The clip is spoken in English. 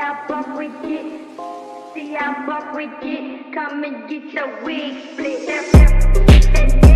I fuck with get. See I fuck with get. Come and get the wig split.